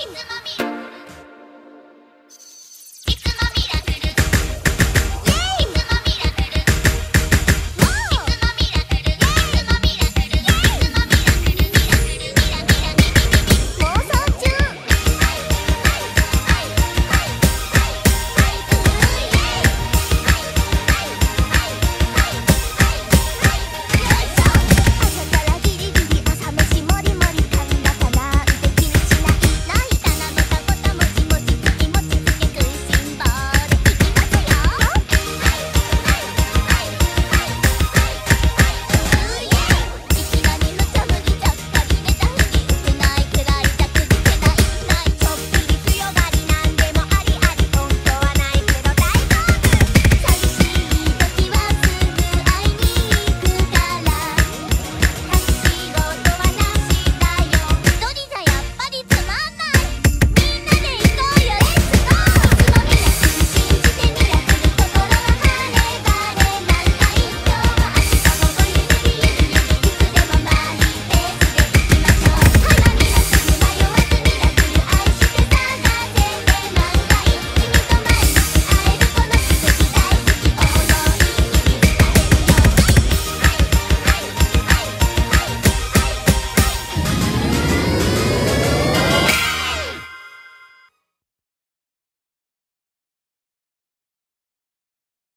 いつも